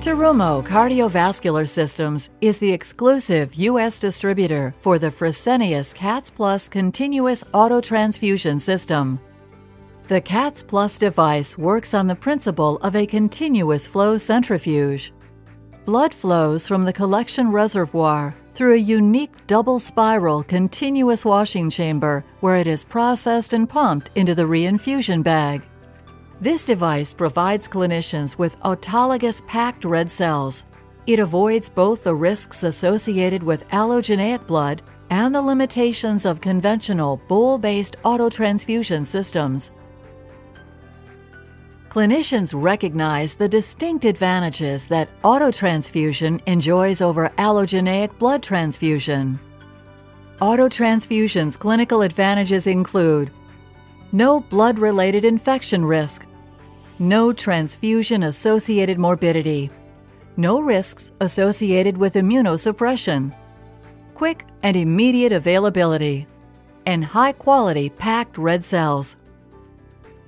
Terumo Cardiovascular Systems is the exclusive U.S. distributor for the Fresenius CATS Plus continuous auto transfusion system. The CATS Plus device works on the principle of a continuous flow centrifuge. Blood flows from the collection reservoir through a unique double spiral continuous washing chamber where it is processed and pumped into the reinfusion bag. This device provides clinicians with autologous packed red cells. It avoids both the risks associated with allogeneic blood and the limitations of conventional bowl-based autotransfusion systems. Clinicians recognize the distinct advantages that autotransfusion enjoys over allogeneic blood transfusion. Autotransfusion's clinical advantages include no blood-related infection risk, no transfusion associated morbidity, no risks associated with immunosuppression, quick and immediate availability, and high quality packed red cells.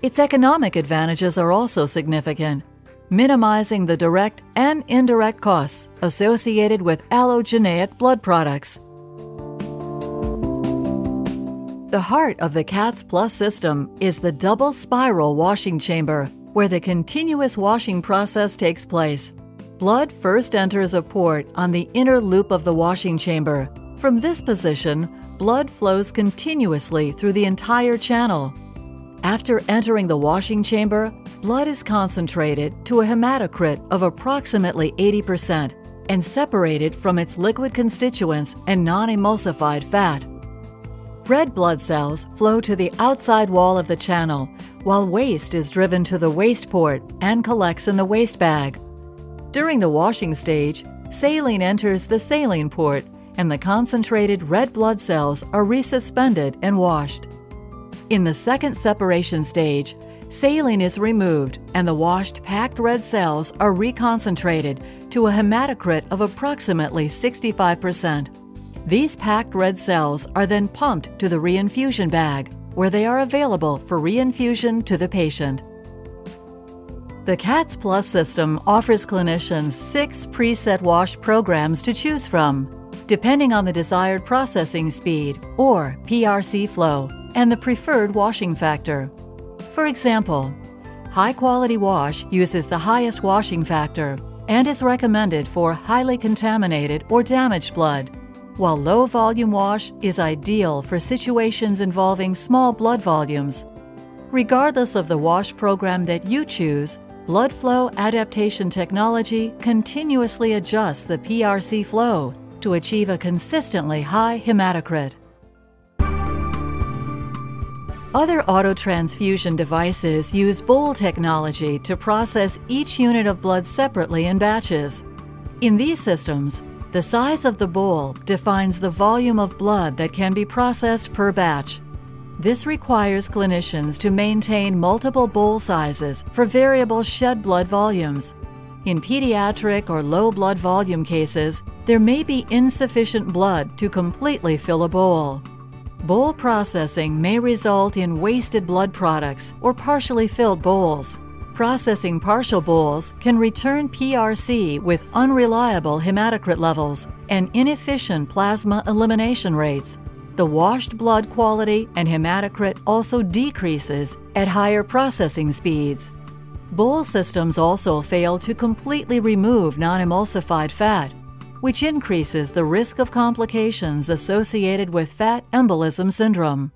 Its economic advantages are also significant, minimizing the direct and indirect costs associated with allogeneic blood products. The heart of the CATS Plus system is the double spiral washing chamber where the continuous washing process takes place. Blood first enters a port on the inner loop of the washing chamber. From this position, blood flows continuously through the entire channel. After entering the washing chamber, blood is concentrated to a hematocrit of approximately 80% and separated from its liquid constituents and non-emulsified fat. Red blood cells flow to the outside wall of the channel, while waste is driven to the waste port and collects in the waste bag. During the washing stage, saline enters the saline port and the concentrated red blood cells are resuspended and washed. In the second separation stage, saline is removed and the washed packed red cells are reconcentrated to a hematocrit of approximately 65%. These packed red cells are then pumped to the reinfusion bag, where they are available for reinfusion to the patient. The CATS Plus system offers clinicians six preset wash programs to choose from, depending on the desired processing speed, or PRC flow, and the preferred washing factor. For example, High Quality Wash uses the highest washing factor and is recommended for highly contaminated or damaged blood while low volume wash is ideal for situations involving small blood volumes. Regardless of the wash program that you choose, blood flow adaptation technology continuously adjusts the PRC flow to achieve a consistently high hematocrit. Other autotransfusion devices use bowl technology to process each unit of blood separately in batches. In these systems, the size of the bowl defines the volume of blood that can be processed per batch. This requires clinicians to maintain multiple bowl sizes for variable shed blood volumes. In pediatric or low blood volume cases, there may be insufficient blood to completely fill a bowl. Bowl processing may result in wasted blood products or partially filled bowls. Processing partial bowls can return PRC with unreliable hematocrit levels and inefficient plasma elimination rates. The washed blood quality and hematocrit also decreases at higher processing speeds. Bowl systems also fail to completely remove non-emulsified fat, which increases the risk of complications associated with fat embolism syndrome.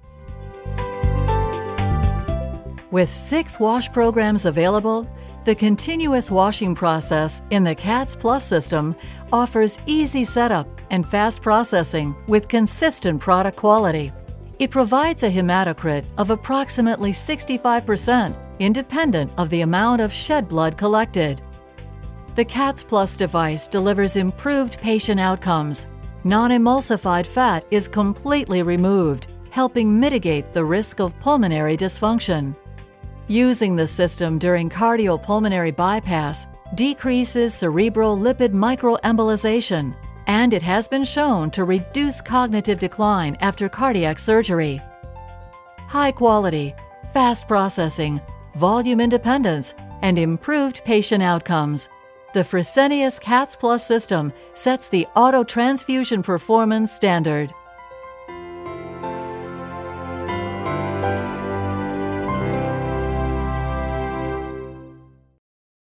With six wash programs available, the continuous washing process in the CATS Plus system offers easy setup and fast processing with consistent product quality. It provides a hematocrit of approximately 65%, independent of the amount of shed blood collected. The CATS Plus device delivers improved patient outcomes. Non-emulsified fat is completely removed, helping mitigate the risk of pulmonary dysfunction. Using the system during cardiopulmonary bypass decreases cerebral lipid microembolization, and it has been shown to reduce cognitive decline after cardiac surgery. High quality, fast processing, volume independence, and improved patient outcomes. The Fresenius CATS Plus system sets the auto transfusion performance standard.